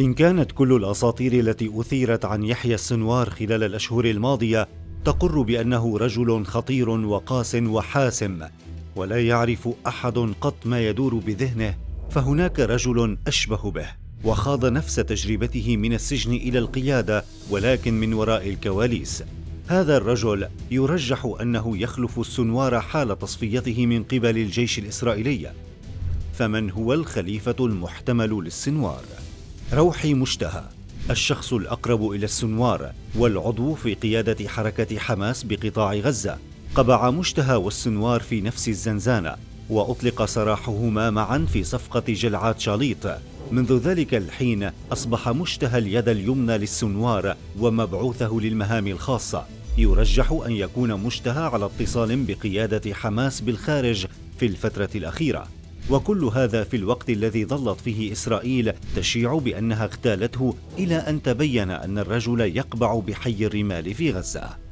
إن كانت كل الأساطير التي أثيرت عن يحيى السنوار خلال الأشهر الماضية تقر بأنه رجل خطير وقاس وحاسم ولا يعرف أحد قط ما يدور بذهنه فهناك رجل أشبه به وخاض نفس تجربته من السجن إلى القيادة ولكن من وراء الكواليس هذا الرجل يرجح أنه يخلف السنوار حال تصفيته من قبل الجيش الإسرائيلي فمن هو الخليفة المحتمل للسنوار؟ روحي مشتهى الشخص الأقرب إلى السنوار والعضو في قيادة حركة حماس بقطاع غزة. قبع مشتهى والسنوار في نفس الزنزانة وأطلق سراحهما معا في صفقة جلعات شاليط. منذ ذلك الحين أصبح مشتهى اليد اليمنى للسنوار ومبعوثه للمهام الخاصة. يرجح أن يكون مشتهى على اتصال بقيادة حماس بالخارج في الفترة الأخيرة. وكل هذا في الوقت الذي ظلت فيه إسرائيل تشيع بأنها اغتالته إلى أن تبين أن الرجل يقبع بحي الرمال في غزة.